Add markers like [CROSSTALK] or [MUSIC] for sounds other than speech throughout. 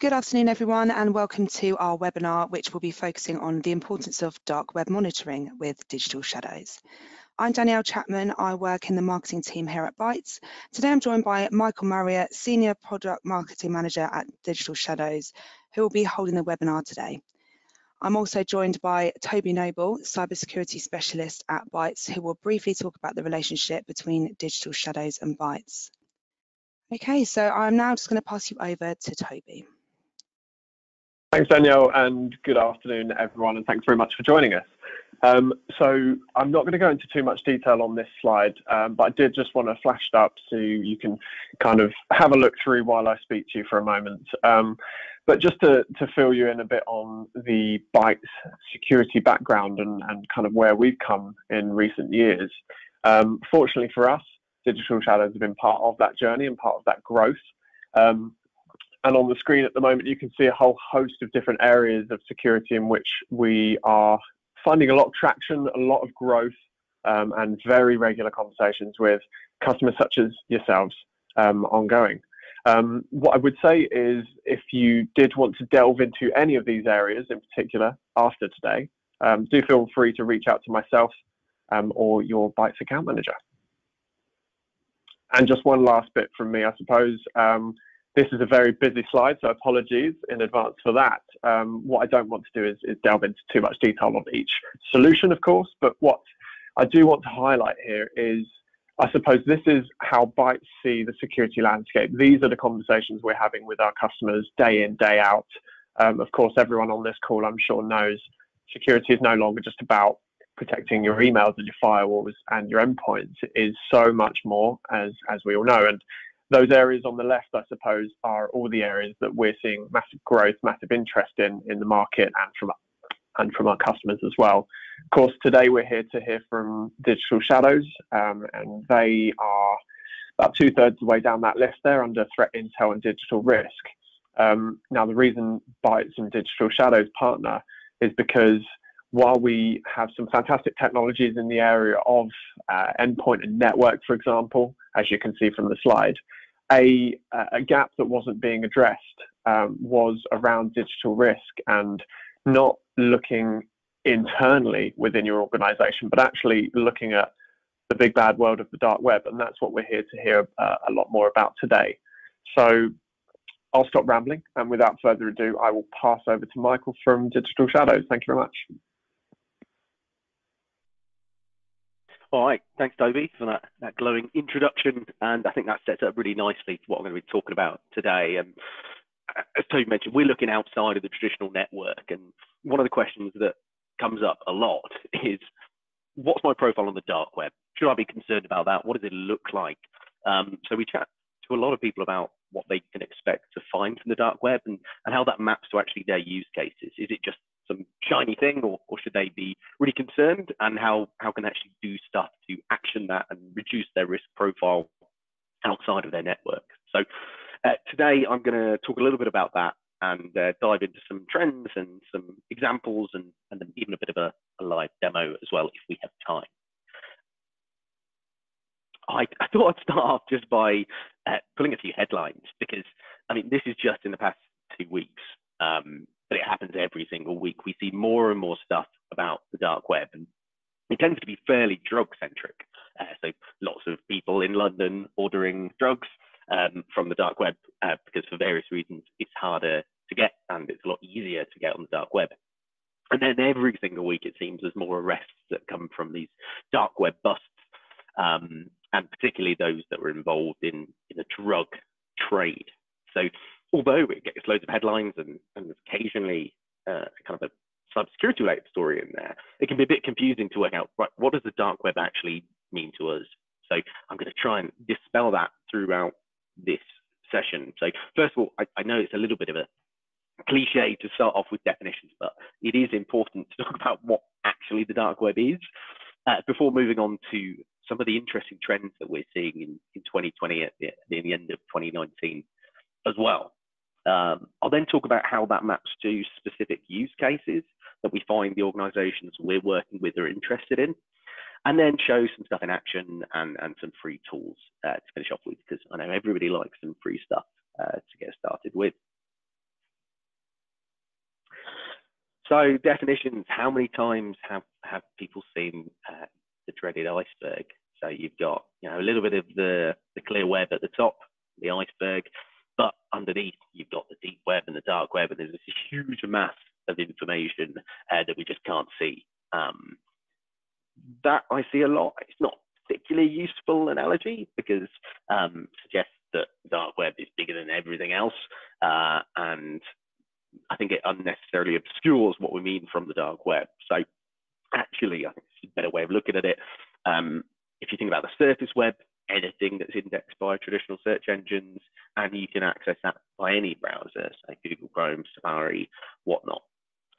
Good afternoon, everyone, and welcome to our webinar, which will be focusing on the importance of dark web monitoring with Digital Shadows. I'm Danielle Chapman. I work in the marketing team here at Bytes. Today I'm joined by Michael Marriott, Senior Product Marketing Manager at Digital Shadows, who will be holding the webinar today. I'm also joined by Toby Noble, Cybersecurity Specialist at Bytes, who will briefly talk about the relationship between Digital Shadows and Bytes. Okay, so I'm now just going to pass you over to Toby. Thanks, Danielle, and good afternoon, everyone, and thanks very much for joining us. Um, so I'm not going to go into too much detail on this slide, um, but I did just want to flash it up so you can kind of have a look through while I speak to you for a moment. Um, but just to, to fill you in a bit on the Bytes security background and, and kind of where we've come in recent years. Um, fortunately for us, Digital Shadows have been part of that journey and part of that growth. Um, and on the screen at the moment, you can see a whole host of different areas of security in which we are finding a lot of traction, a lot of growth, um, and very regular conversations with customers such as yourselves um, ongoing. Um, what I would say is if you did want to delve into any of these areas in particular after today, um, do feel free to reach out to myself um, or your Bytes account manager. And just one last bit from me, I suppose. Um, this is a very busy slide, so apologies in advance for that. Um, what I don't want to do is, is, delve into too much detail on each solution, of course, but what I do want to highlight here is, I suppose this is how Bytes see the security landscape. These are the conversations we're having with our customers day in, day out. Um, of course, everyone on this call, I'm sure, knows security is no longer just about protecting your emails and your firewalls and your endpoints. It is so much more, as, as we all know. And those areas on the left, I suppose, are all the areas that we're seeing massive growth, massive interest in in the market and from and from our customers as well. Of course, today we're here to hear from Digital Shadows, um, and they are about two thirds of the way down that list there under threat intel and digital risk. Um, now, the reason Bytes and Digital Shadows partner is because while we have some fantastic technologies in the area of uh, endpoint and network, for example, as you can see from the slide, a, a gap that wasn't being addressed um, was around digital risk and not looking internally within your organization, but actually looking at the big bad world of the dark web. And that's what we're here to hear uh, a lot more about today. So I'll stop rambling. And without further ado, I will pass over to Michael from Digital Shadows. Thank you very much. All right, thanks, Toby, for that, that glowing introduction. And I think that sets up really nicely what I'm going to be talking about today. Um, as Toby mentioned, we're looking outside of the traditional network. And one of the questions that comes up a lot is what's my profile on the dark web? Should I be concerned about that? What does it look like? Um, so we chat to a lot of people about what they can expect to find from the dark web and, and how that maps to actually their use cases. Is it just some shiny thing, or, or should they be really concerned? And how how can they actually do stuff to action that and reduce their risk profile outside of their network? So uh, today I'm going to talk a little bit about that and uh, dive into some trends and some examples and, and even a bit of a, a live demo as well if we have time. I, I, thought I'd start off just by uh, pulling a few headlines because I mean this is just in the past two weeks. Um, but it happens every single week. We see more and more stuff about the dark web, and it tends to be fairly drug centric. Uh, so lots of people in London ordering drugs um, from the dark web uh, because for various reasons it's harder to get and it's a lot easier to get on the dark web. And then every single week it seems there's more arrests that come from these dark web busts, um, and particularly those that were involved in in a drug trade. So although it gets loads of headlines and, and occasionally uh, kind of a cybersecurity related story in there, it can be a bit confusing to work out right, what does the dark web actually mean to us. So I'm going to try and dispel that throughout this session. So first of all, I, I know it's a little bit of a cliche to start off with definitions, but it is important to talk about what actually the dark web is uh, before moving on to some of the interesting trends that we're seeing in, in 2020 at the, at the end of 2019 as well. Um, I'll then talk about how that maps to specific use cases that we find the organizations we're working with are interested in, and then show some stuff in action and, and some free tools uh, to finish off with, because I know everybody likes some free stuff uh, to get started with. So definitions, how many times have, have people seen uh, the dreaded iceberg? So you've got you know a little bit of the, the clear web at the top, the iceberg, but underneath you've got the deep web and the dark web, and there's this huge mass of information uh, that we just can't see. Um, that I see a lot. It's not particularly useful analogy because um, suggests that dark web is bigger than everything else, uh, and I think it unnecessarily obscures what we mean from the dark web. So actually, I think it's a better way of looking at it. Um, if you think about the surface web, anything that's indexed by traditional search engines, and you can access that by any browser, say Google Chrome, Safari, whatnot.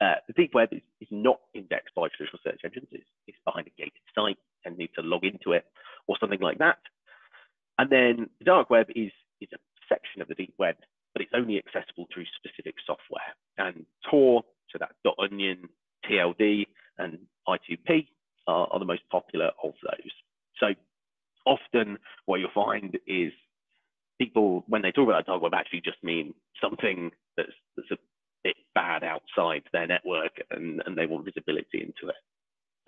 Uh, the deep web is, is not indexed by traditional search engines. It's, it's behind a gated site and need to log into it or something like that. And then the dark web is, is a section of the deep web, but it's only accessible through specific software. And Tor, so that .onion, TLD, and I2P are, are the most popular of those. So often what you'll find is people, when they talk about dark web, actually just mean something that's, that's a bit bad outside their network and, and they want visibility into it.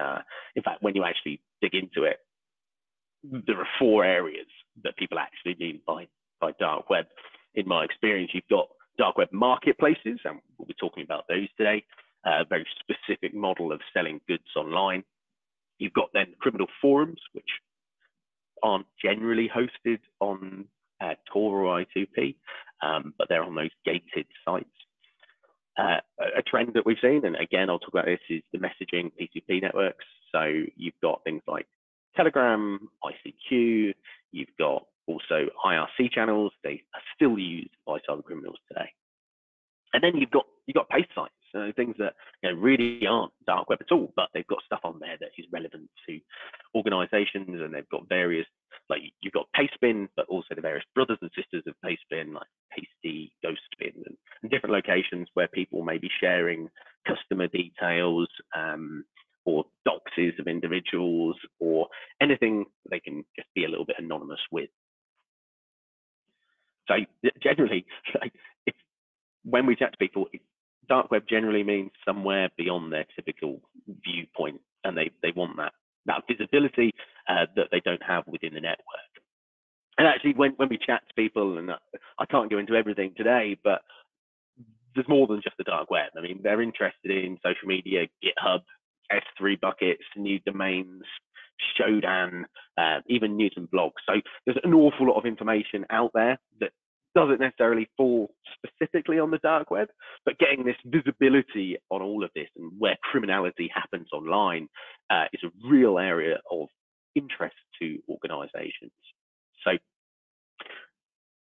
Uh, in fact, when you actually dig into it, there are four areas that people actually mean by, by dark web. In my experience, you've got dark web marketplaces, and we'll be talking about those today, a very specific model of selling goods online. You've got then criminal forums, which aren't generally hosted on uh, Tor or I2P, um, but they're on those gated sites. Uh, a trend that we've seen, and again, I'll talk about this, is the messaging P2P networks. So you've got things like Telegram, ICQ, you've got also IRC channels. They are still used by cyber criminals today. And then you've got you've got paste sites, things that you know, really aren't dark web at all, but they've got stuff on there that is relevant to organizations and they've got various like you've got Pastebin, but also the various brothers and sisters of Pastebin, like Pastie, Ghostbin, and, and different locations where people may be sharing customer details um, or doxes of individuals or anything they can just be a little bit anonymous with. So generally, [LAUGHS] if, when we chat to people, dark web generally means somewhere beyond their typical viewpoint, and they they want that that visibility uh, that they don't have within the network. And actually, when when we chat to people, and I can't go into everything today, but there's more than just the dark web. I mean, they're interested in social media, GitHub, S3 buckets, new domains, Shodan, uh, even news and blogs. So there's an awful lot of information out there that doesn't necessarily fall specifically on the dark web, but getting this visibility on all of this and where criminality happens online uh, is a real area of interest to organizations. So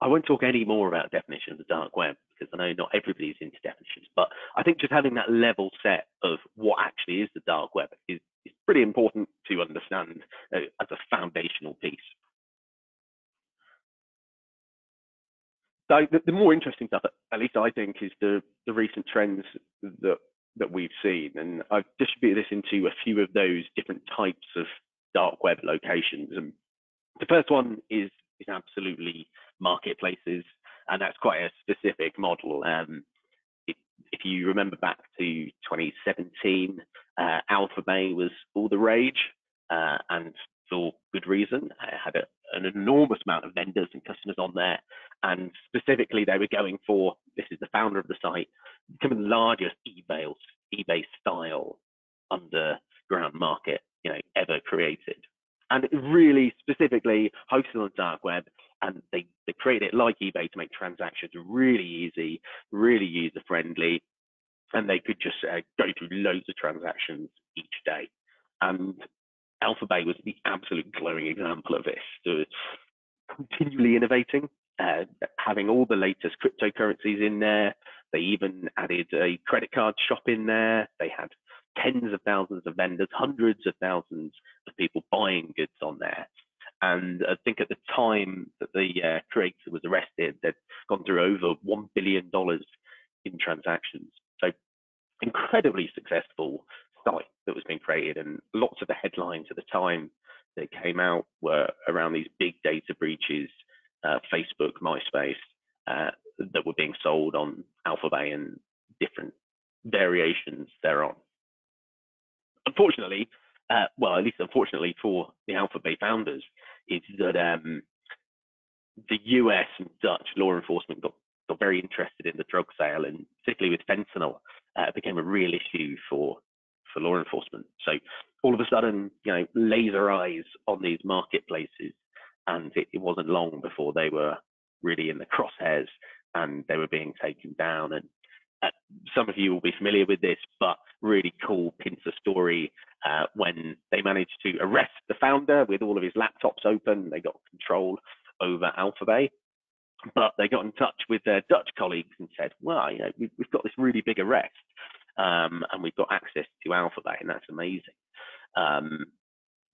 I won't talk any more about definition of the dark web because I know not everybody's into definitions, but I think just having that level set of what actually is the dark web is, is pretty important to understand uh, as a foundational piece. So the, the, more interesting stuff, at least I think, is the, the recent trends that that we've seen, and I've distributed this into a few of those different types of dark web locations. And the first one is is absolutely marketplaces, and that's quite a specific model. Um, if, if you remember back to 2017, uh, Alphabay was all the rage, uh, and for good reason. It had a, an enormous amount of vendors and customers on there, and specifically they were going for this is the founder of the site, becoming the largest eBay eBay style underground market you know ever created and really specifically hosted on the dark web and they, they created it like eBay to make transactions really easy, really user friendly, and they could just uh, go through loads of transactions each day. And Alphabay was the absolute glowing example of this. So continually innovating, uh, having all the latest cryptocurrencies in there. They even added a credit card shop in there. They had tens of thousands of vendors, hundreds of thousands of people buying goods on there. And I think at the time that the uh, creator was arrested, they'd gone through over $1 billion in transactions. So incredibly successful site that was being created. And lots of the headlines at the time that came out were around these big data breaches, uh, Facebook, MySpace, uh, that were being sold on Alphabay and different variations thereon. Unfortunately, uh, well, at least unfortunately for the Alphabay founders, is that um, the US and Dutch law enforcement got, got very interested in the drug sale, and particularly with fentanyl, uh, became a real issue for for law enforcement. So all of a sudden, you know, laser eyes on these marketplaces, and it, it wasn't long before they were really in the crosshairs and they were being taken down. And uh, some of you will be familiar with this, but really cool pincer story uh, when they managed to arrest the founder with all of his laptops open. They got control over Alphabay. But they got in touch with their Dutch colleagues and said, well, you know, we've, we've got this really big arrest um, and we've got access to Alphabay, and that's amazing. Um,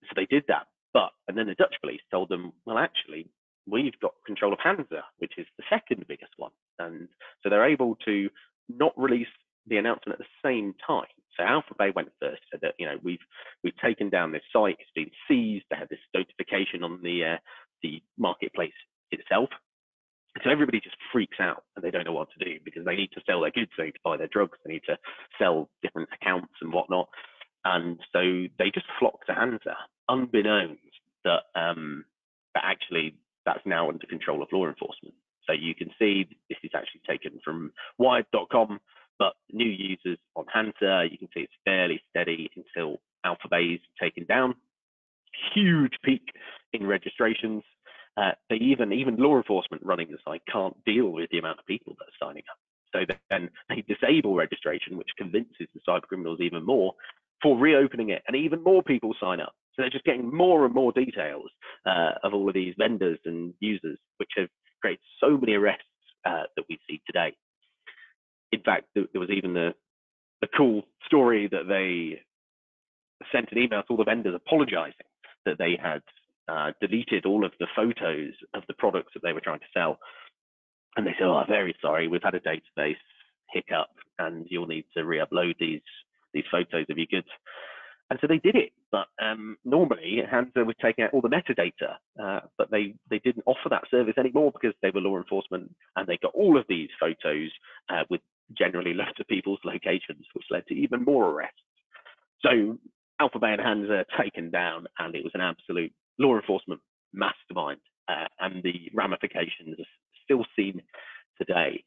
so they did that. But, and then the Dutch police told them, well, actually, we've got control of Hansa, which is the second biggest one. And so they're able to not release the announcement at the same time. So Alphabay went first, said that you know we've we've taken down this site, it's been seized. They had this notification on the uh, the marketplace itself. So everybody just freaks out and they don't know what to do because they need to sell their goods, they need to buy their drugs, they need to sell different accounts and whatnot. And so they just flock to Hansa, unbeknownst that um, that actually that's now under control of law enforcement. So you can see this is actually taken from Wired.com, but new users on Hansa, you can see it's fairly steady until Alphabay is taken down. Huge peak in registrations. Uh, they even even law enforcement running the site can't deal with the amount of people that are signing up. So then they disable registration, which convinces the cyber criminals even more for reopening it, and even more people sign up. So they're just getting more and more details uh, of all of these vendors and users, which have created so many arrests uh, that we see today. In fact, there was even a, a cool story that they sent an email to all the vendors apologizing that they had uh, deleted all of the photos of the products that they were trying to sell. And they said, oh, very sorry, we've had a database hiccup and you'll need to re-upload these these photos of your goods. And so they did it, but um, normally Hansa was taking out all the metadata, uh, but they, they didn't offer that service anymore because they were law enforcement and they got all of these photos uh, with generally lots of people's locations, which led to even more arrests. So Alphabay and Hansa taken down, and it was an absolute law enforcement mastermind, uh, and the ramifications are still seen today.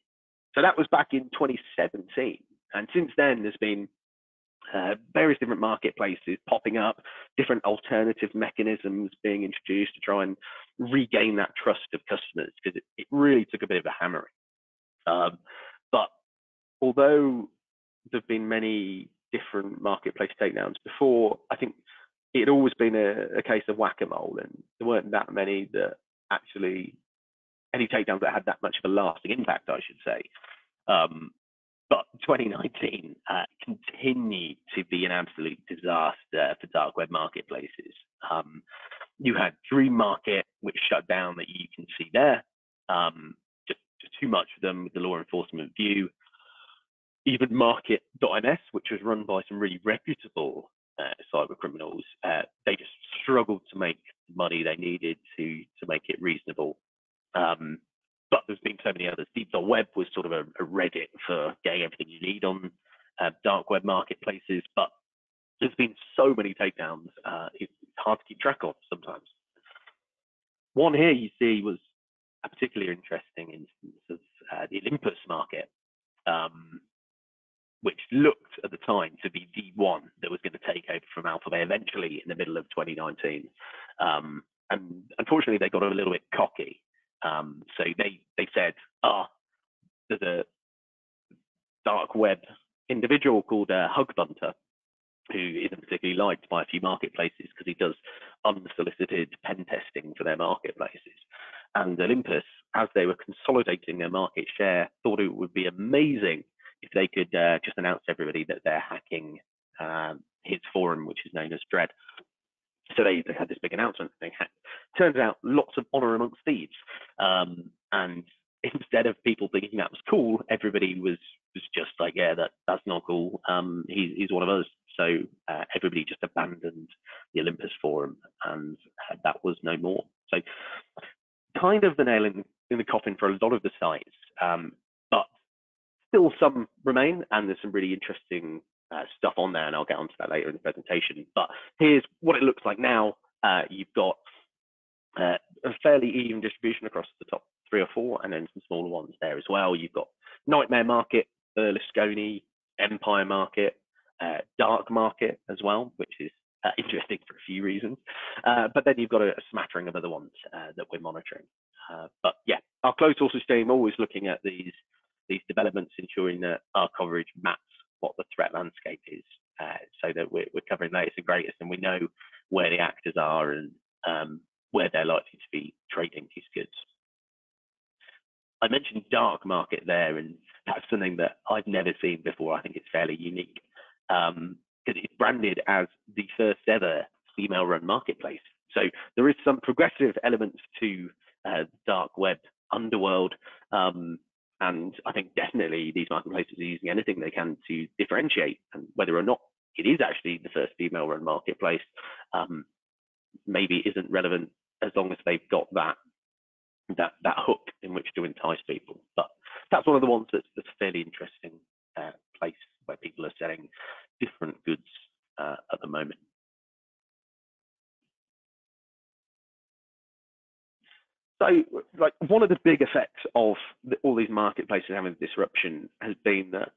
So that was back in 2017, and since then there's been uh, various different marketplaces popping up, different alternative mechanisms being introduced to try and regain that trust of customers because it, it, really took a bit of a hammering. Um, but although there have been many different marketplace takedowns before, I think it had always been a, a case of whack-a-mole, and there weren't that many that actually any takedowns that had that much of a lasting impact, I should say. Um, but 2019 uh, continued to be an absolute disaster for dark web marketplaces. Um, you had Dream Market, which shut down that you can see there. Um, just, just, too much of them with the law enforcement view. Even Market.ms, which was run by some really reputable uh, cyber criminals, uh, they just struggled to make the money they needed to to make it reasonable. Um, but there's been so many others. deep web was sort of a, a, Reddit for getting everything you need on uh, dark web marketplaces, but there's been so many takedowns, uh, it's hard to keep track of sometimes. One here you see was a particularly interesting instance of uh, the Olympus market. Um, which looked at the time to be the one that was going to take over from Alphabay eventually in the middle of 2019. Um, and unfortunately, they got a little bit cocky. Um, so they they said, ah, oh, there's a dark web individual called uh, Hugbunter who isn't particularly liked by a few marketplaces because he does unsolicited pen testing for their marketplaces. And Olympus, as they were consolidating their market share, thought it would be amazing if they could uh, just announce to everybody that they're hacking um, his forum, which is known as Dread. So they, they had this big announcement hacked. Turns out lots of honor amongst thieves. Um, and [LAUGHS] instead of people thinking that was cool, everybody was was just like, yeah, that that's not cool. Um, he's he's one of us. So uh, everybody just abandoned the Olympus forum, and that was no more. So kind of the nail in, in the coffin for a lot of the sites. Um, still some remain, and there's some really interesting uh, stuff on there, and I'll get onto that later in the presentation. But here's what it looks like now. Uh, you've got uh, a fairly even distribution across the top three or four, and then some smaller ones there as well. You've got Nightmare Market, Berlusconi, Empire Market, uh, Dark Market as well, which is uh, interesting for a few reasons. Uh, but then you've got a, a smattering of other ones that we're monitoring. But yeah, our close sources team always looking at these these developments, ensuring that our coverage maps what the threat landscape is, uh, so that we're, we're, covering the latest and greatest, and we know where the actors are and um, where they're likely to be trading these goods. I mentioned dark market there, and that's something that I've never seen before. I think it's fairly unique because um, it's branded as the first ever female-run marketplace. So there is some progressive elements to uh, dark web underworld, um, and I think definitely these marketplaces are using anything they can to differentiate, and whether or not it is actually the first female-run marketplace, um, maybe isn't relevant as long as they've got that that that hook in which to entice people. But that's one of the ones that's, that's a fairly interesting uh, place where people are selling different goods uh, at the moment. So, like one of the big effects of the, all these marketplaces having disruption has been that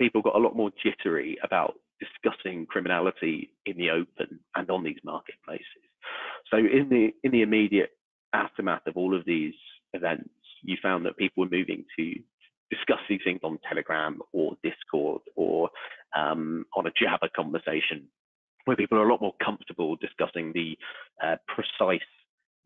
people got a lot more jittery about discussing criminality in the open and on these marketplaces. So, in the in the immediate aftermath of all of these events, you found that people were moving to discuss these things on Telegram or Discord or um, on a Jabber conversation, where people are a lot more comfortable discussing the uh, precise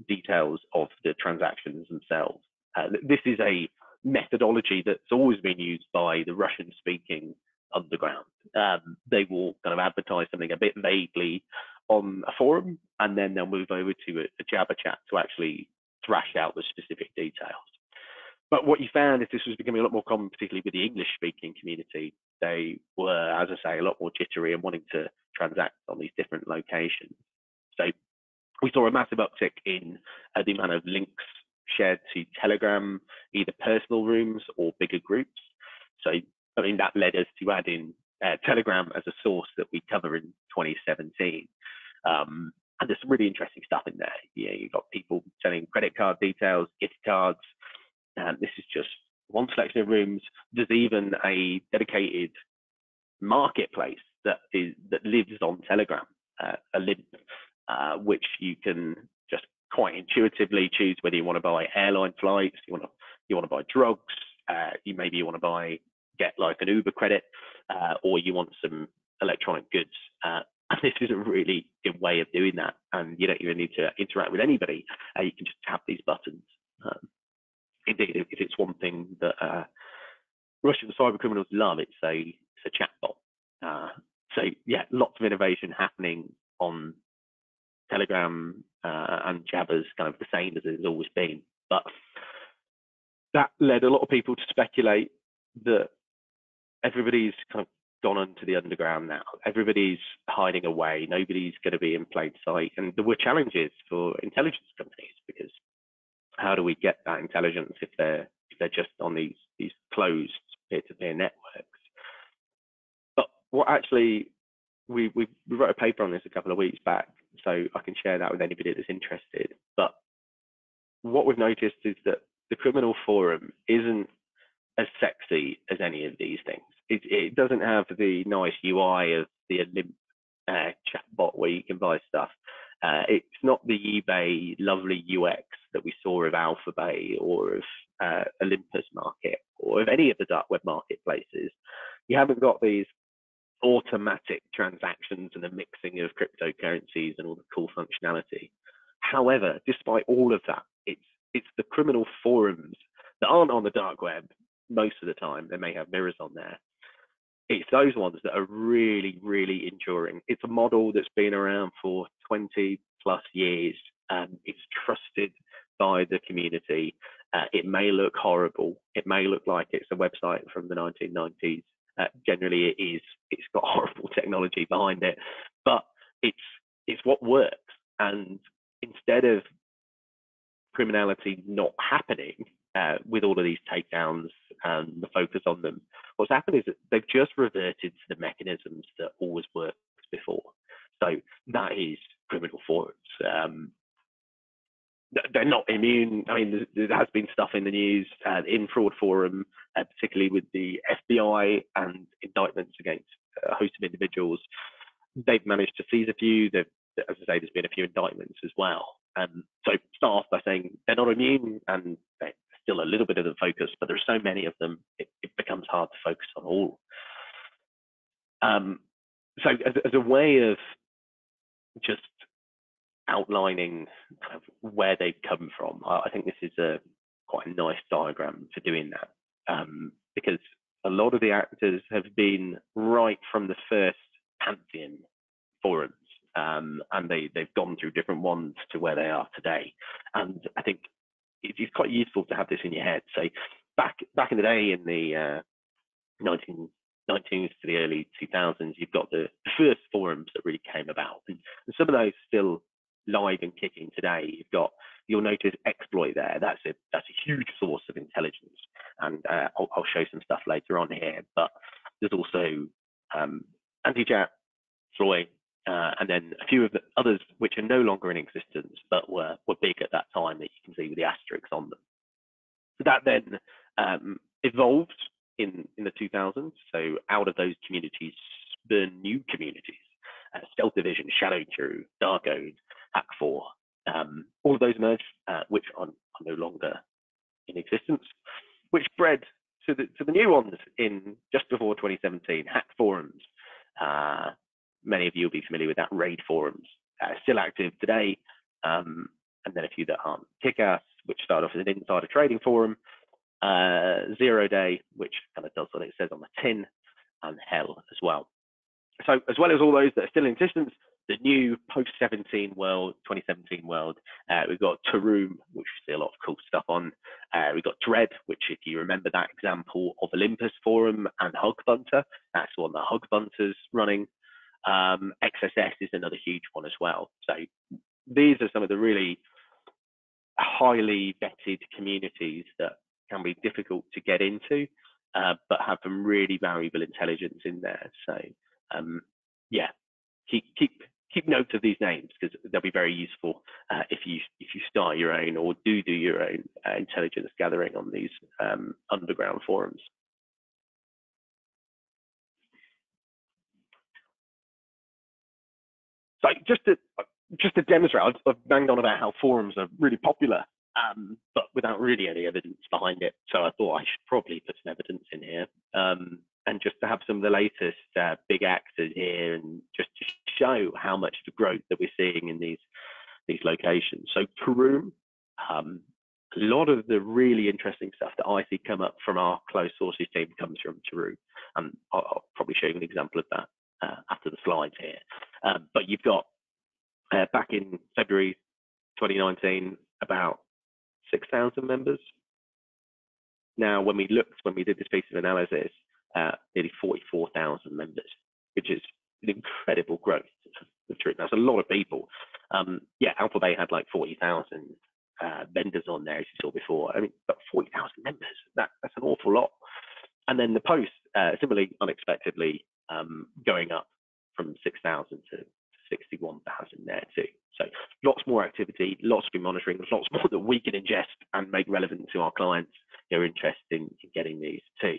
details of the transactions themselves. Uh, this is a methodology that's always been used by the Russian speaking underground. Um, they will kind of advertise something a bit vaguely on a forum, and then they'll move over to a, a Jabber chat to actually thrash out the specific details. But what you found is this was becoming a lot more common, particularly with the English speaking community. They were, as I say, a lot more jittery and wanting to transact on these different locations. So we saw a massive uptick in uh, the amount of links shared to Telegram, either personal rooms or bigger groups. So, I mean, that led us to add in uh, Telegram as a source that we cover in 2017. Um, and there's some really interesting stuff in there. You know, you've got people selling credit card details, gift cards. And this is just one selection of rooms. There's even a dedicated marketplace that is that lives on Telegram, uh, a uh, which you can just quite intuitively choose whether you want to buy airline flights, you want to you want to buy drugs, uh, you maybe you want to buy get like an Uber credit, uh, or you want some electronic goods. Uh, [LAUGHS] and this is a really good way of doing that. And you don't even need to interact with anybody. Uh, you can just tap these buttons. Um, indeed, if it's one thing that Russian cyber criminals love, it's a it's a chatbot. So yeah, lots of innovation happening on Telegram uh, and Jabber's kind of the same as it's always been. But that led a lot of people to speculate that everybody's kind of gone onto the underground now. Everybody's hiding away. Nobody's going to be in plain sight. And there were challenges for intelligence companies because how do we get that intelligence if they're if they're just on these these closed peer-to-peer networks? But what actually we, we we wrote a paper on this a couple of weeks back, so I can share that with anybody that's interested. But what we've noticed is that the criminal forum isn't as sexy as any of these things it, it doesn't have the nice UI of the Olymp uh, chatbot where you can buy stuff. Uh, it's not the eBay lovely UX that we saw of AlphaBay or of uh, Olympus Market or of any of the dark web marketplaces. You haven't got these automatic transactions and the mixing of cryptocurrencies and all the cool functionality. However, despite all of that, it's it's the criminal forums that aren't on the dark web most of the time. They may have mirrors on there, it's those ones that are really, really enduring. It's a model that's been around for 20 plus years. and it's trusted by the community. Uh, it may look horrible. It may look like it's a website from the 1990s. Uh, generally, it is. It's got [LAUGHS] horrible technology behind it, but it's it's what works. And instead of criminality not happening, uh, with all of these takedowns and the focus on them, what's happened is that they've just reverted to the mechanisms that always worked before. So that is criminal forums. Um, they're not immune. I mean, there has been stuff in the news uh, Infraud forum, uh, particularly with the FBI and indictments against a host of individuals. They've managed to seize a few. They've, as I say, there's been a few indictments as well. Um, so start off by saying they're not immune and they're still a little bit of the focus, but there's so many of them, it, it becomes hard to focus on all. Um, so as, as a way of just outlining kind of where they've come from. I, I think this is a quite a nice diagram for doing that um, because a lot of the actors have been right from the first Pantheon forums um, and they, they've gone through different ones to where they are today. And I think it's quite useful to have this in your head. So back back in the day in the uh, 19, 19s to the early 2000s, you've got the first forums that really came about. And some of those still live and kicking today. You've got you'll notice exploit there. That's a that's a huge source of intelligence, and uh, I'll, I'll, show some stuff later on here. But there's also um, anti-chat, Floy, uh, and then a few of the others which are no longer in existence, but were were big at that time that you can see with the asterisks on them. So that then um, evolved in in the 2000s. So out of those communities, burn new communities. Uh, Stealth Division, Shadow Crew, Darkode, Hack4. Um, all of those emerged, uh, which are, are, no longer in existence, which bred to the, to the new ones in just before 2017, Hack Forums. Uh, many of you will be familiar with that, Raid Forums, uh, still active today, um, and then a few that aren't. Kickass, which started off as an insider trading forum, uh, Zero Day, which kind of does what it says on the tin, and Hell as well. So as well as all those that are still in existence, the new post 17 world, 2017 world. Uh, we've got Torum, which we see a lot of cool stuff on. Uh, we've got Dread, which if you remember that example of Olympus Forum and Hugbunter, that's the one that Hugbunter's running. Um, XSS is another huge one as well. So these are some of the really highly vetted communities that can be difficult to get into, uh, but have some really valuable intelligence in there. So um, yeah, keep keep keep note of these names because they'll be very useful uh, if you if you start your own or do do your own uh, intelligence gathering on these um, underground forums. So just to just to demonstrate, I've, banged on about how forums are really popular, um, but without really any evidence behind it. So I thought I should probably put some evidence in here. Um, and just to have some of the latest uh, big actors here and just to show how much the growth that we're seeing in these these locations. So Torum, um, a lot of the really interesting stuff that I see come up from our closed sources team comes from Torum. And I'll, I'll, probably show you an example of that uh, after the slides here. Um, but you've got uh, back in February 2019 about 6,000 members. Now, when we looked, when we did this piece of analysis, uh, nearly 44,000 members, which is an incredible growth. That's a lot of people. Um, yeah, Alpha Bay had like 40,000 uh, vendors on there, as you saw before. I mean, but 40,000 members, that, that's an awful lot. And then the post, uh, similarly, unexpectedly, um, going up from 6,000 to 61,000 there too. So lots more activity, lots be monitoring, lots more [LAUGHS] that we can ingest and make relevant to our clients who are interested in, in getting these too.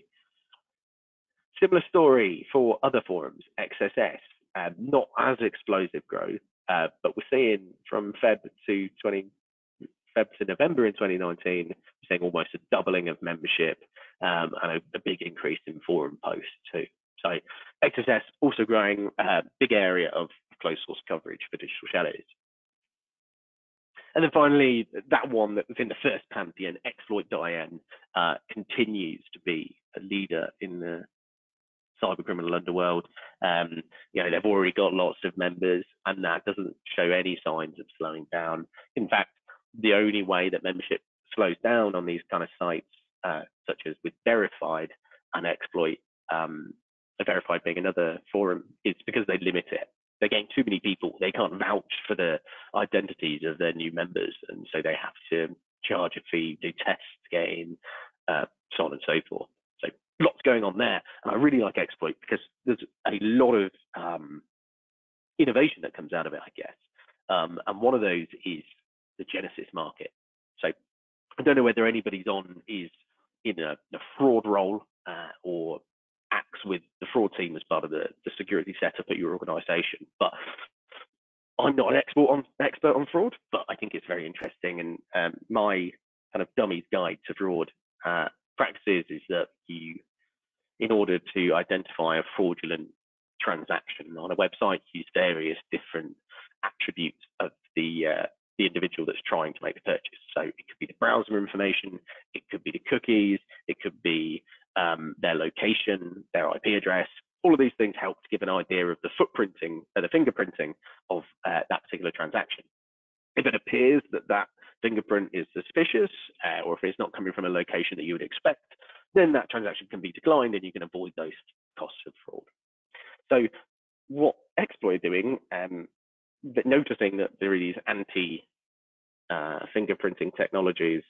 Similar story for other forums, XSS, um, not as explosive growth, uh, but we're seeing from Feb to 20, Feb to November in 2019, we're seeing almost a doubling of membership um, and a, a, big increase in forum posts too. So XSS also growing a uh, big area of closed source coverage for digital shadows. And then finally, that one that was in the first pantheon, exploit.in, uh, continues to be a leader in the cyber criminal underworld. Um, you know, they've already got lots of members, and that doesn't show any signs of slowing down. In fact, the only way that membership slows down on these kind of sites, uh, such as with Verified and Exploit, um, Verified being another forum, is because they limit it. They're getting too many people. They can't vouch for the identities of their new members, and so they have to charge a fee, do tests, get in, uh, so on and so forth. Lots going on there, and I really like exploit because there's a lot of um, innovation that comes out of it, I guess. Um, and one of those is the Genesis market. So I don't know whether anybody's on is in a, a fraud role uh, or acts with the fraud team as part of the, the security setup at your organization. But I'm not an expert on expert on fraud, but I think it's very interesting. And um, my kind of dummy's guide to fraud uh, practices is that you, in order to identify a fraudulent transaction on a website, use various different attributes of the uh, the individual that's trying to make the purchase. So it could be the browser information, it could be the cookies, it could be um, their location, their IP address. All of these things help to give an idea of the footprinting, uh, the fingerprinting of uh, that particular transaction. If it appears that that fingerprint is suspicious, uh, or if it's not coming from a location that you would expect, then that transaction can be declined and you can avoid those costs of fraud. So what exploit are doing, um, noticing that there are these anti uh, fingerprinting technologies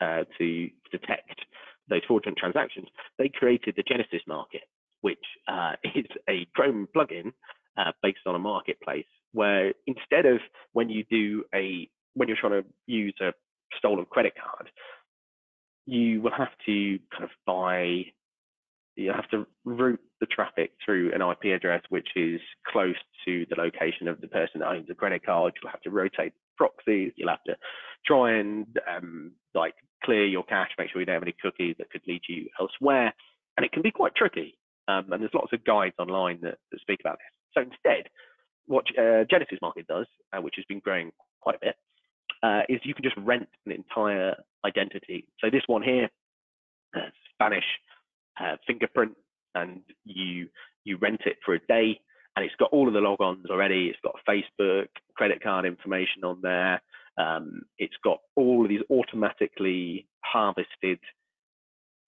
uh, to detect those fraudulent transactions, they created the Genesis market, which uh, [LAUGHS] is a Chrome plugin uh, based on a marketplace where instead of when you do a when you're trying to use a stolen credit card, you will have to kind of buy you have to route the traffic through an IP address which is close to the location of the person that owns the credit card. You'll have to rotate proxies. You'll have to try and um, like clear your cache, make sure you don't have any cookies that could lead you elsewhere. And it can be quite tricky. Um, and there's lots of guides online that, that speak about this. So instead, what uh, Genesis Market does, uh, which has been growing quite a bit, uh, is you can just rent an entire identity. So this one here, uh, Spanish uh, fingerprint, and you you rent it for a day, and it's got all of the logons already. It's got Facebook, credit card information on there. Um, it's got all of these automatically harvested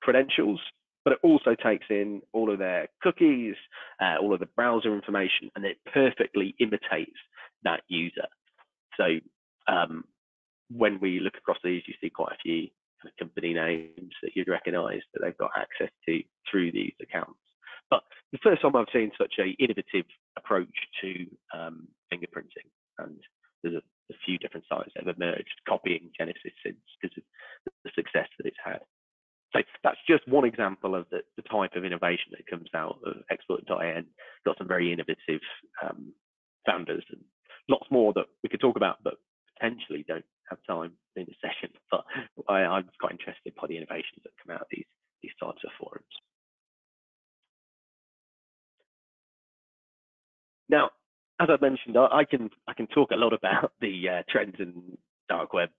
credentials, but it also takes in all of their cookies, uh, all of the browser information, and it perfectly imitates that user. So um, when we look across these, you see quite a few company names that you'd recognize that they've got access to through these accounts. But the first time I've seen such a innovative approach to um, fingerprinting, and there's a, a, few different sites that have emerged copying Genesis since because of the success that it's had. So that's just one example of the, the type of innovation that comes out of exploit.in. Got some very innovative um, founders and lots more that we could talk about, but potentially don't have time in the [LAUGHS] session. But I, I'm quite interested by the innovations that come out of these these types of forums. Now, as I mentioned, I, I can I can talk a lot about the uh, trends in dark web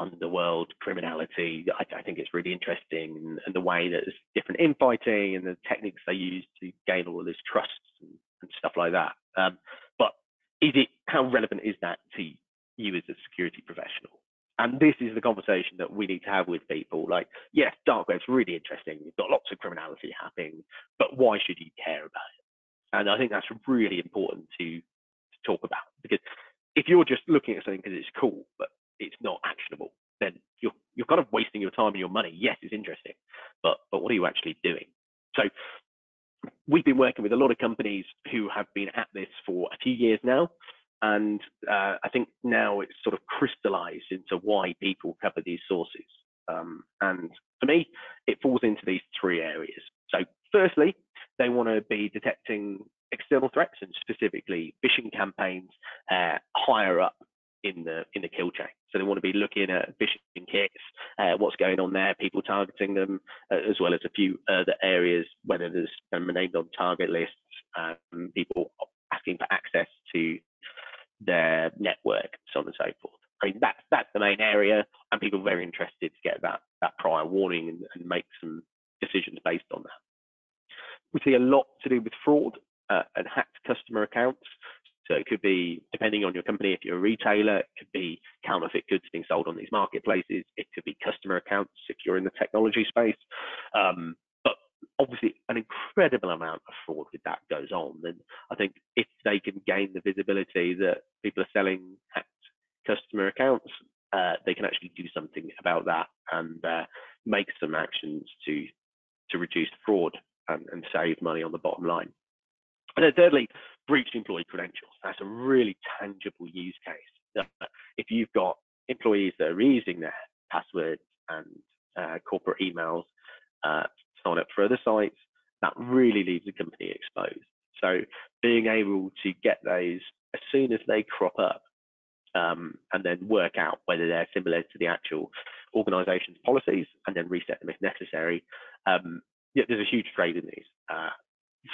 underworld criminality. I, I, think it's really interesting and, and, the way that there's different infighting and the techniques they use to gain all this trust and, and stuff like that. Um, but is it how relevant is that to you as a security professional? And this is the conversation that we need to have with people. Like, yes, dark web's really interesting. You've got lots of criminality happening, but why should you care about it? And I think that's really important to, to talk about because if you're just looking at something because it's cool, but it's not actionable, then you're you're kind of wasting your time and your money. Yes, it's interesting, but but what are you actually doing? So we've been working with a lot of companies who have been at this for a few years now, and uh, I think now it's sort of crystallized into why people cover these sources. Um, and for me, it falls into these three areas. So firstly, they want to be detecting external threats and specifically phishing campaigns uh, higher up in the in the kill chain. So they want to be looking at phishing kits, uh, what's going on there, people targeting them, uh, as well as a few other areas, whether there's um, named on target lists, um, people asking for access to their network, so on and so forth. I mean, that's that's the main area, and people are very interested to get that that prior warning and, and make some decisions based on that. We see a lot to do with fraud uh, and hacked customer accounts. So it could be, depending on your company, if you're a retailer, it could be counterfeit goods being sold on these marketplaces. It could be customer accounts if you're in the technology space. Um, obviously, an incredible amount of fraud with that goes on. And I think if they can gain the visibility that people are selling hacked customer accounts, uh, they can actually do something about that and uh, make some actions to to reduce fraud and, and save money on the bottom line. And then thirdly, breach employee credentials. That's a really tangible use case. If you've got employees that are using their passwords and uh, corporate emails uh, sign up for other sites, that really leaves the company exposed. So being able to get those as soon as they crop up um, and then work out whether they're similar to the actual organization's policies and then reset them if necessary. Um, yeah, there's a huge trade in these. Uh,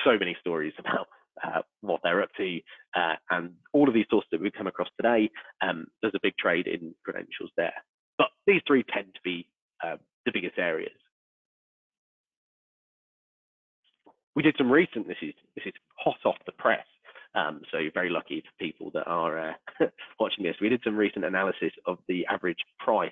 so many stories about uh, what they're up to, uh, and all of these sources that we've come across today, um, there's a big trade in credentials there. But these three tend to be uh, the biggest areas. We did some recent, this is, this is hot off the press, um, so you're very lucky for people that are uh, [LAUGHS] watching this. We did some recent analysis of the average price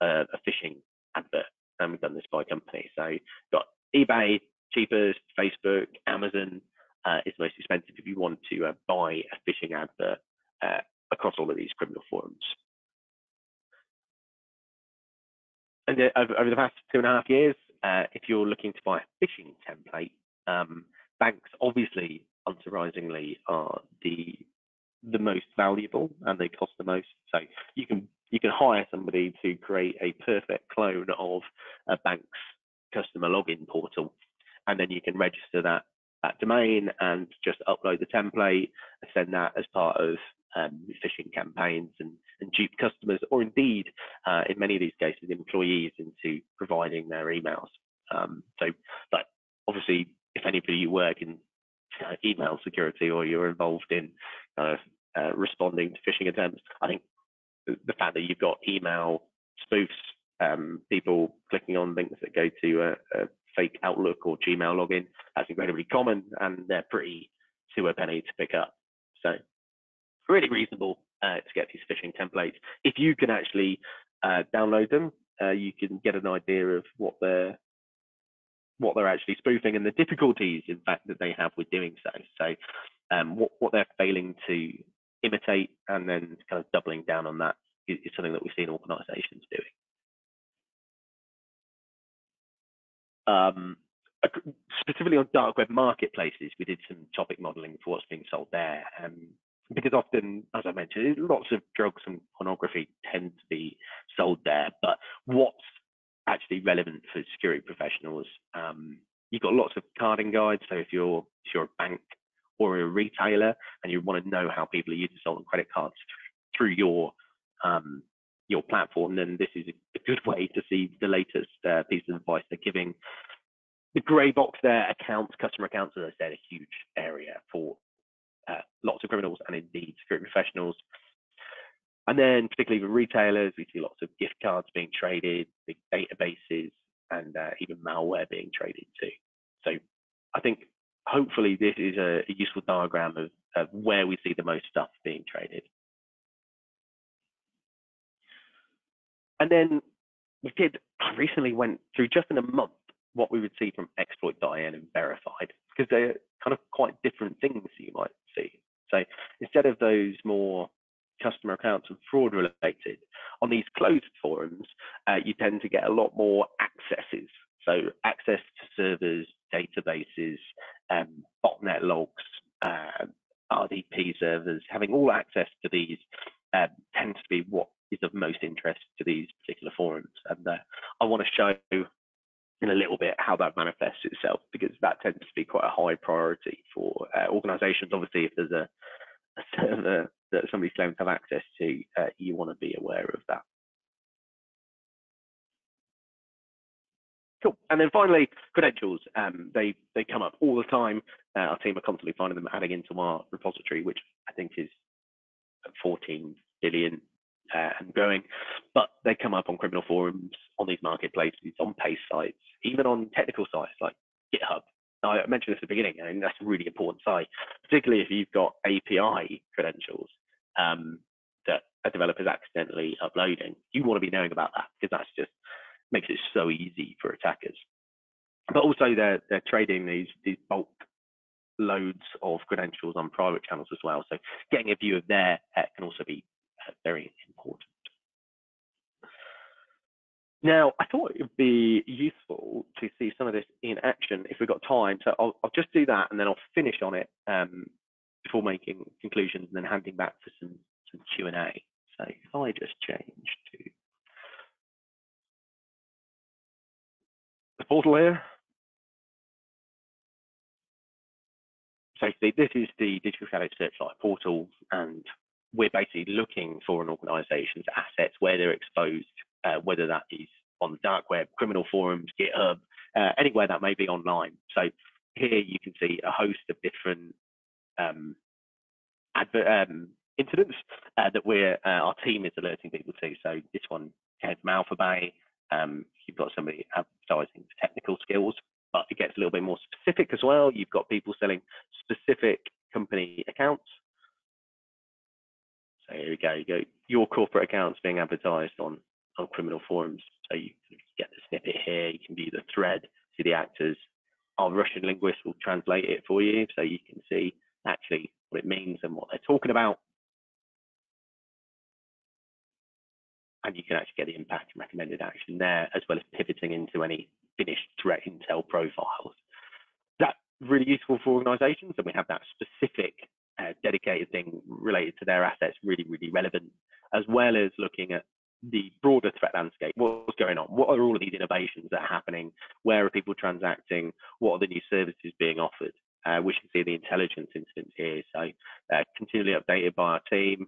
of a phishing advert, and we've done this by company. So got eBay cheapest, Facebook, Amazon uh, is most expensive if you want to uh, buy a phishing advert uh, across all of these criminal forums. And uh, over, the past two and a half years, uh, if you're looking to buy a phishing template, um, banks obviously, unsurprisingly, are the the most valuable and they cost the most. So you can you can hire somebody to create a perfect clone of a bank's customer login portal, and then you can register that, that domain and just upload the template and send that as part of um, phishing campaigns and, and dupe customers, or indeed, uh, in many of these cases, employees into providing their emails. Um, so, like, obviously, if anybody you work in uh, email security or you're involved in uh, responding to phishing attempts, I think the fact that you've got email spoofs, um, people clicking on links that go to a, a, fake Outlook or Gmail login, that's incredibly common and they're pretty to a penny to pick up. So really reasonable uh, to get these phishing templates. If you can actually uh, download them, uh, you can get an idea of what they're what they're actually spoofing and the difficulties, in fact, that they have with doing so. So um, what, what they're failing to imitate and then kind of doubling down on that is, is something that we've seen organizations doing. Um, specifically on dark web marketplaces, we did some topic modeling for what's being sold there. Um, because often, as I mentioned, lots of drugs and pornography tend to be sold there. But what's actually relevant for security professionals? Um, you've got lots of carding guides. So if you're if you're a bank or a retailer and you want to know how people are using stolen credit cards through your um, your platform, then this is a good way to see the latest uh, piece of advice they're giving. The grey box there, accounts, customer accounts, as I said, a huge area for uh, lots of criminals and indeed security professionals. And then particularly with retailers, we see lots of gift cards being traded, big databases, and uh, even malware being traded too. So I think hopefully this is a, a useful diagram of, of where we see the most stuff being traded. And then we did recently went through just in a month what we would see from exploit.in and verified because they're kind of quite different things you might see. So instead of those more customer accounts and fraud related, on these closed forums, uh, you tend to get a lot more accesses. So access to servers, databases, um, botnet logs, uh, RDP servers, having all access to these um, tends to be what is of most interest to these particular forums. And uh, I want to show in a little bit how that manifests itself because that tends to be quite a high priority for uh, organizations. Obviously, if there's a, a server that somebody's claiming to have access to, uh, you want to be aware of that. Cool. And then finally, credentials. Um, they they come up all the time. Uh, our team are constantly finding them adding into our repository, which I think is 14 billion uh, and growing. But they come up on criminal forums, on these marketplaces, on paste sites, even on technical sites like GitHub. I mentioned this at the beginning, I and that's a really important site, particularly if you've got API credentials um, that a developer's accidentally uploading. You want to be knowing about that because that's just makes it so easy for attackers. But also they're they're trading these these bulk loads of credentials on private channels as well. So getting a view of their can also be uh, very important. Now, I thought it would be useful to see some of this in action if we've got time. So I'll, I'll just do that and then I'll finish on it um, before making conclusions and then handing back for some, some Q&A. So if I just change to the portal here. So this is the Digital Shadows Searchlight portal and we're basically looking for an organization's assets where they're exposed uh, whether that is on the dark web, criminal forums, GitHub, uh, anywhere that may be online. So here you can see a host of different um, um, incidents uh, that we're uh, our team is alerting people to. So this one came from AlphaBay. Um, you've got somebody advertising technical skills, but it gets a little bit more specific as well. You've got people selling specific company accounts. So here we go. You go. Your corporate accounts being advertised on on criminal forums. So you get the snippet here, you can view the thread, see the actors. Our Russian linguist will translate it for you so you can see actually what it means and what they're talking about. And you can actually get the impact and recommended action there, as well as pivoting into any finished threat intel profiles. That's really useful for organizations, and we have that specific uh, dedicated thing related to their assets really, really relevant, as well as looking at the broader threat landscape. What's going on? What are all of these innovations that are happening? Where are people transacting? What are the new services being offered? Uh, we can see the intelligence incidents here. So uh, continually updated by our team.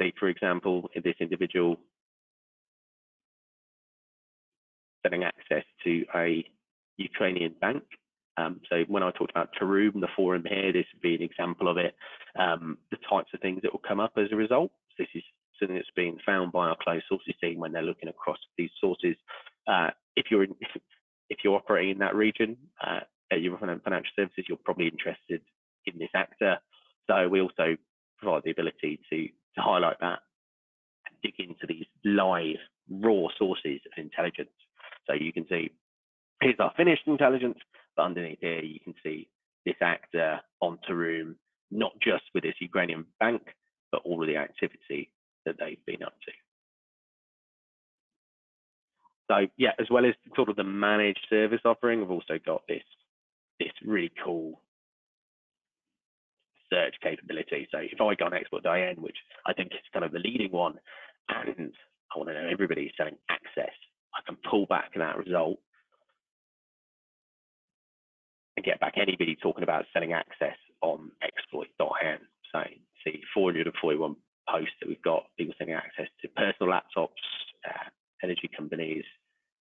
Say, for example, this individual getting access to a Ukrainian bank um, so when I talked about Torum, the forum here, this would be an example of it. Um, the types of things that will come up as a result. This is something that's being found by our closed sources team when they're looking across these sources. Uh, if you're in, if you're operating in that region, uh, you're financial services, you're probably interested in this actor. So we also provide the ability to to highlight that and dig into these live raw sources of intelligence. So you can see here's our finished intelligence, but underneath here, you can see this actor on Torum, not just with this Ukrainian bank, but all of the activity that they've been up to. So yeah, as well as sort of the managed service offering, we've also got this this really cool search capability. So if I go on exploit.in, which I think is kind of the leading one, and I want to know everybody's selling access, I can pull back that result and get back anybody talking about selling access on exploit.in. So see 441 posts that we've got, people selling access to personal laptops, uh, energy companies,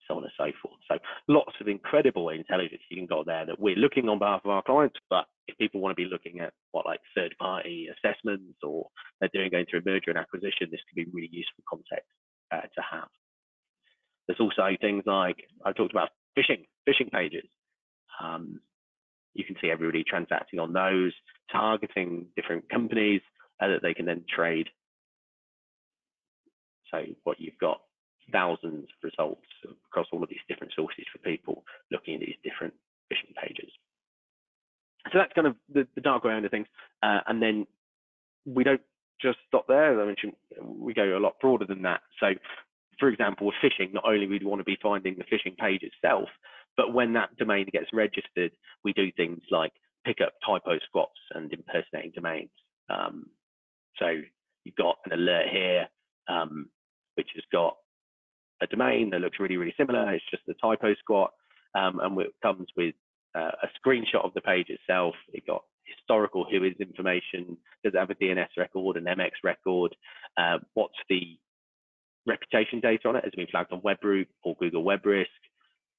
so on and so forth. So lots of incredible intelligence you can go there that we're looking on behalf of our clients, but if people want to be looking at what like third party assessments or they're doing going through a merger and acquisition, this could be really useful context uh, to have. There's also things like I talked about phishing, phishing pages. Um, you can see everybody transacting on those, targeting different companies uh, that they can then trade. So what you've got thousands of results across all of these different sources for people looking at these different phishing pages. So that's kind of the, the dark end of things. Uh, and then we don't just stop there. As I mentioned, we go a lot broader than that. So for example, with phishing, not only we'd want to be finding the phishing page itself, but when that domain gets registered, we do things like pick up typo squats and impersonating domains. Um, so you've got an alert here, um, which has got a domain that looks really, really similar. It's just the typo squat, um, and it comes with uh, a screenshot of the page itself. It got historical WHOIS information. Does it have a DNS record, an MX record? Uh, what's the reputation data on it? Has it been flagged on Webroot or Google Web Risk?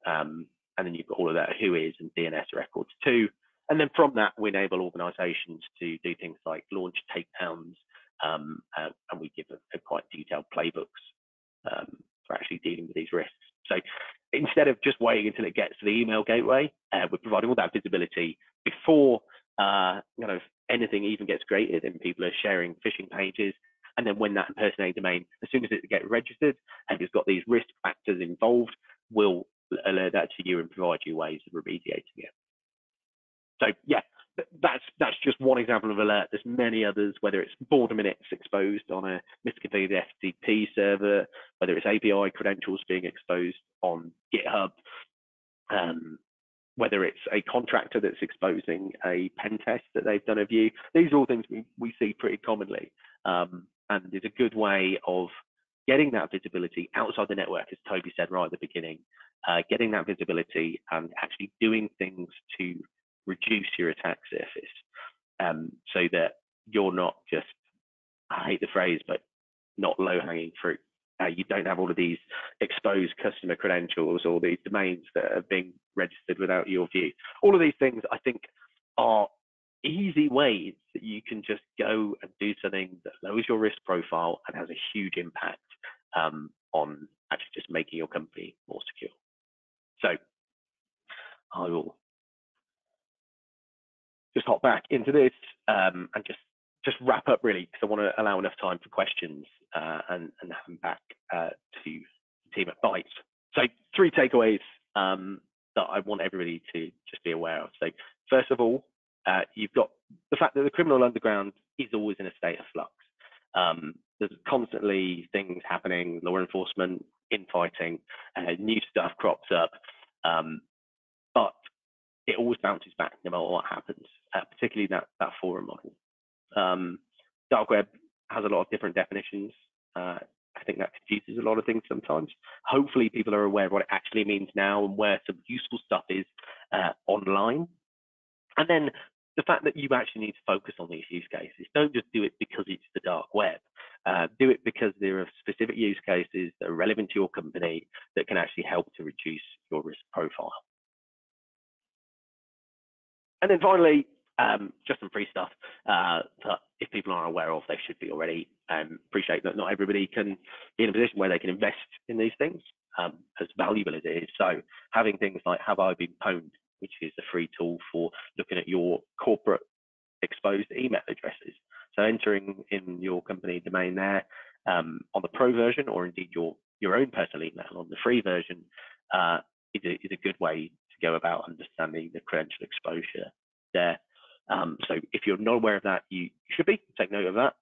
Um, and then you've got all of that WHOIS and DNS records too. And then from that, we enable organizations to do things like launch takedowns, um, uh, and we give a, a quite detailed playbooks um, for actually dealing with these risks. So instead of just waiting until it gets to the email gateway, uh, we're providing all that visibility before uh, you anything even gets created and people are sharing phishing pages. And then when that impersonating domain, as soon as it gets registered and it's got these risk factors involved, we'll alert that to you and provide you ways of remediating it. So yeah, that's that's just one example of alert. There's many others, whether it's board minutes exposed on a misconfigured FTP server, whether it's API credentials being exposed on GitHub, um, whether it's a contractor that's exposing a pen test that they've done of you. These are all things we, we see pretty commonly. Um, and it's a good way of getting that visibility outside the network, as Toby said right at the beginning, uh, getting that visibility and actually doing things to reduce your attack surface um, so that you're not just, I hate the phrase, but not low hanging fruit. Uh, you don't have all of these exposed customer credentials or these domains that are being registered without your view. All of these things, I think, are easy ways that you can just go and do something that lowers your risk profile and has a huge impact um, on actually just making your company more secure. So I will just hop back into this um, and just just wrap up really because I want to allow enough time for questions uh, and and them back uh, to the team at Bytes. So three takeaways um, that I want everybody to just be aware of. So first of all, uh, you've got the fact that the criminal underground is always in a state of flux. Um, there's constantly things happening, law enforcement, infighting, uh, new stuff crops up, um, but it always bounces back no matter what happens, uh, particularly that, that forum model. Um, dark web has a lot of different definitions. Uh, I think that confuses a lot of things sometimes. Hopefully, people are aware of what it actually means now and where some useful stuff is uh, online. And then the fact that you actually need to focus on these use cases. Don't just do it because it's the dark web. Uh, do it because there are specific use cases that are relevant to your company that can actually help to reduce your risk profile. And then finally, um, just some free stuff uh, that if people aren't aware of, they should be already. Um, appreciate that not everybody can be in a position where they can invest in these things um, as valuable as it is. So having things like Have I Been Pwned which is a free tool for looking at your corporate exposed email addresses. So entering in your company domain there um, on the pro version, or indeed your your own personal email on the free version, uh, is, a, is a good way to go about understanding the credential exposure there. Um, so if you're not aware of that, you, should be. Take note of that.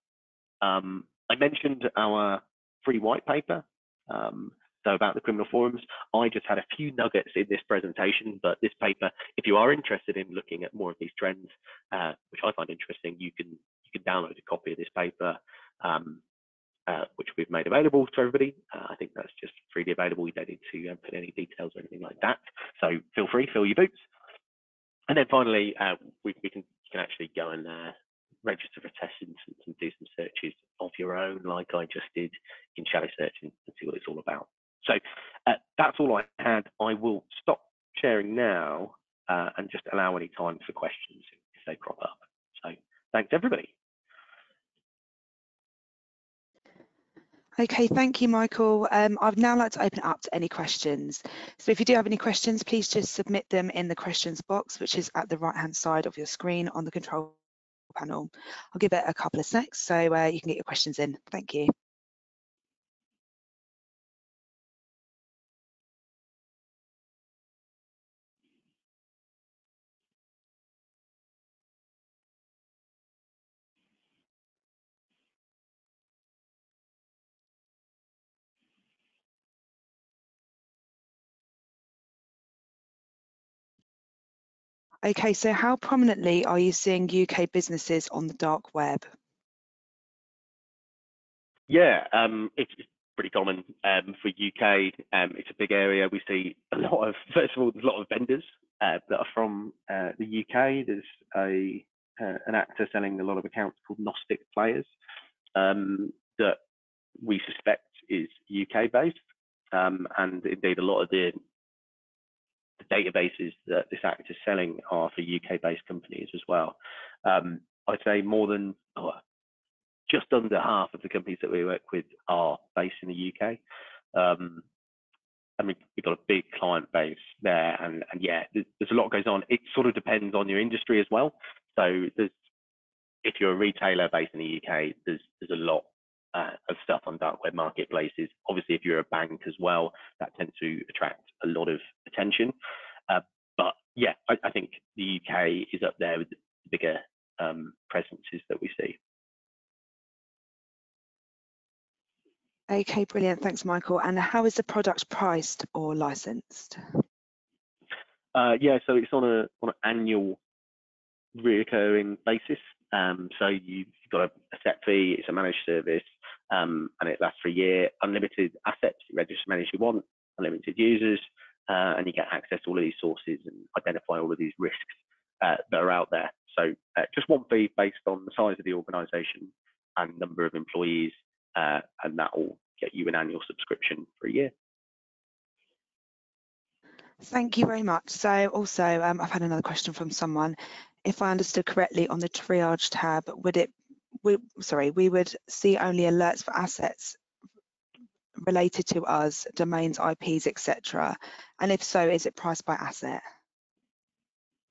Um, I mentioned our free white paper. Um, so about the criminal forums. I just had a few nuggets in this presentation, but this paper, if you are interested in looking at more of these trends, uh, which I find interesting, you can you can download a copy of this paper, um, uh, which we've made available to everybody. Uh, I think that's just freely available. You don't need to um, put any details or anything like that. So feel free, fill your boots. And then finally, uh, we, we can can actually go and uh, register for test instance and do some searches of your own, like I just did in Shadow Search, and, and see what it's all about. So uh, that's all I had. I will stop sharing now uh, and just allow any time for questions if they crop up. So thanks everybody. Okay, thank you, Michael. Um, I'd now like to open up to any questions. So if you do have any questions, please just submit them in the questions box, which is at the right-hand side of your screen on the control panel. I'll give it a couple of seconds so uh, you can get your questions in. Thank you. Okay, so how prominently are you seeing UK businesses on the dark web? Yeah, um, it's pretty common um, for UK. Um, it's a big area. We see a lot of, [LAUGHS] first of all, there's a lot of vendors uh, that are from uh, the UK. There's a uh, an actor selling a lot of accounts called Gnostic Players um, that we suspect is UK based. Um, and indeed, a lot of the the databases that this act is selling are for UK-based companies as well. Um, I'd say more than oh, just under half of the companies that we work with are based in the UK. Um, I mean, we've got a big client base there, and, and yeah, there's, there's, a lot goes on. It sort of depends on your industry as well. So if you're a retailer based in the UK, there's there's a lot uh, of stuff on dark web marketplaces. Obviously, if you're a bank as well, that tends to attract a lot of attention. Uh, but yeah, I, I, think the UK is up there with the bigger um, presences that we see. Okay, brilliant. Thanks, Michael. And how is the product priced or licensed? Uh, yeah, so it's on a on an annual recurring basis. Um, so you've got a, a, set fee, it's a managed service, um, and it lasts for a year. Unlimited assets, you register as many as you want, unlimited users, uh, and you get access to all of these sources and identify all of these risks uh, that are out there. So uh, just one fee based on the size of the organisation and number of employees, uh, and that will get you an annual subscription for a year. Thank you very much. So also, um, I've had another question from someone. If I understood correctly, on the triage tab, would it, we, sorry, we would see only alerts for assets related to us, domains, IPs, etc. And if so, is it priced by asset?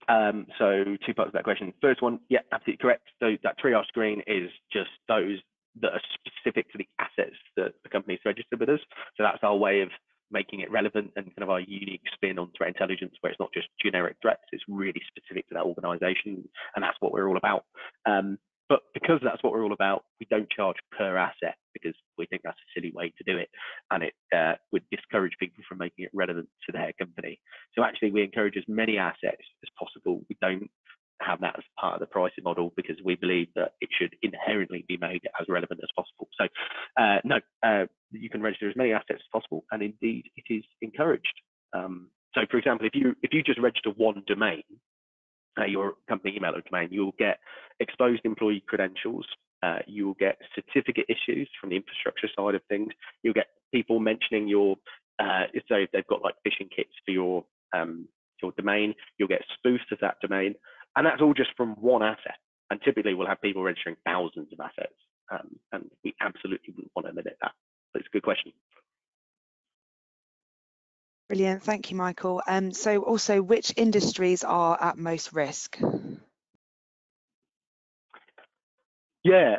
Um, so two parts of that question. First one, yeah, absolutely correct. So that triage screen is just those that are specific to the assets that the company's registered with us. So that's our way of making it relevant and kind of our unique spin on threat intelligence, where it's not just generic threats, it's really specific to that organization, and that's what we're all about. Um, but because that's what we're all about, we don't charge per asset because we think that's a silly way to do it, and it uh, would discourage people from making it relevant to their company. So actually, we encourage as many assets as possible. We don't have that as part of the pricing model because we believe that it should inherently be made as relevant as possible. So, uh, no, uh, you can register as many assets as possible, and indeed it is encouraged. Um, so, for example, if you if you just register one domain, uh, your company email domain, you'll get exposed employee credentials. Uh, you'll get certificate issues from the infrastructure side of things. You'll get people mentioning your, uh, so they've got like phishing kits for your um, your domain. You'll get spoofs of that domain. And that's all just from one asset. And typically we'll have people registering thousands of assets. Um, and we absolutely wouldn't want to limit that. But it's a good question. Brilliant, thank you, Michael. Um, so also, which industries are at most risk? Yeah,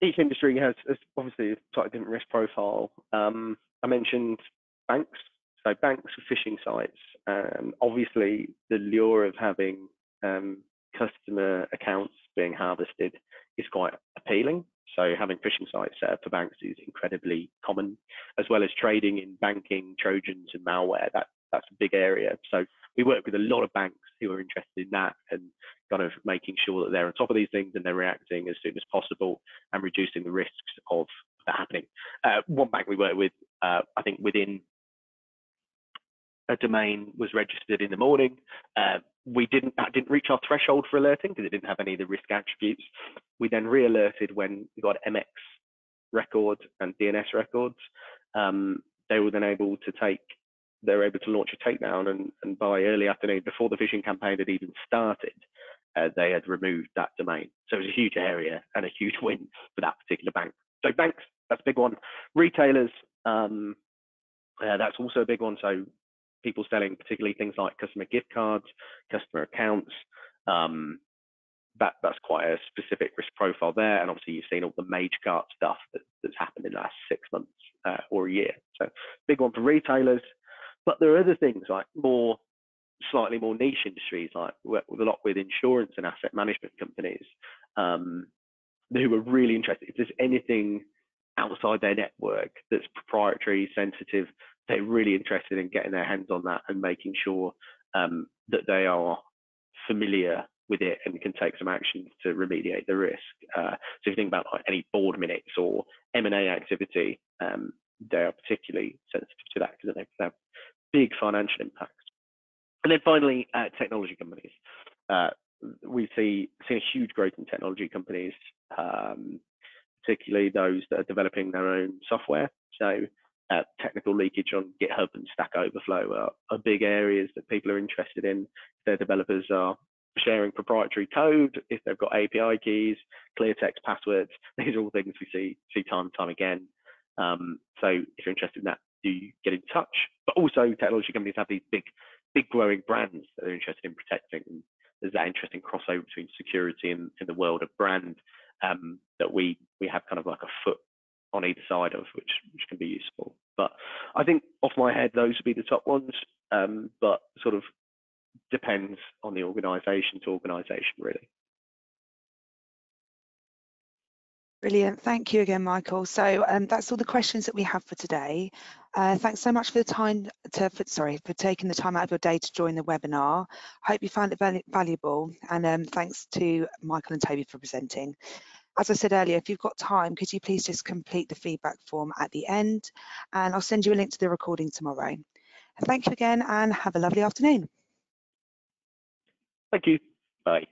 each industry has, has obviously a slightly different risk profile. Um, I mentioned banks, so banks with phishing sites. Um, obviously, the lure of having um, customer accounts being harvested is quite appealing. So having phishing sites set up for banks is incredibly common, as well as trading in banking, Trojans and malware. That that's a big area. So we work with a lot of banks who are interested in that and kind of making sure that they're on top of these things and they're reacting as soon as possible and reducing the risks of that happening. Uh, one bank we work with, uh, I think within a domain was registered in the morning. Uh, we didn't that didn't reach our threshold for alerting because it didn't have any of the risk attributes. We then re-alerted when we got MX records and DNS records. Um, they were then able to take they were able to launch a takedown and, and by early afternoon before the phishing campaign had even started uh, they had removed that domain so it was a huge area and a huge win for that particular bank so banks that's a big one retailers um, uh, that's also a big one so people selling particularly things like customer gift cards, customer accounts. Um, that that's quite a specific risk profile there, and obviously you've seen all the Magecart stuff that, that's happened in the last six months uh, or a year. So big one for retailers, but there are other things like more slightly more niche industries, like with a lot with insurance and asset management companies, um, who are really interested. If there's anything outside their network that's proprietary, sensitive, they're really interested in getting their hands on that and making sure um, that they are familiar with it and can take some actions to remediate the risk. Uh, so if you think about like any board minutes or M&A activity, um, they are particularly sensitive to that because they have big financial impacts. And then finally, uh, technology companies. Uh, we see seen a huge growth in technology companies, um, particularly those that are developing their own software. So uh, technical leakage on GitHub and Stack Overflow are, are big areas that people are interested in. Their developers are sharing proprietary code, if they've got API keys, clear text passwords, [LAUGHS] these are all things we see see time and time again. Um, so if you're interested in that, do get in touch. But also technology companies have these big, big growing brands that they're interested in protecting. And there's that interesting crossover between security and in the world of brand um, that we we have kind of like a foot on either side of, which which can be useful. But I think off my head, those would be the top ones. Um, but sort of depends on the organisation to organisation, really. Brilliant. Thank you again, Michael. So um, that's all the questions that we have for today. Uh, thanks so much for the time to, for, sorry, for taking the time out of your day to join the webinar. Hope you found it valuable and um, thanks to Michael and Toby for presenting. As I said earlier, if you've got time, could you please just complete the feedback form at the end and I'll send you a link to the recording tomorrow. Thank you again and have a lovely afternoon. Thank you. Bye.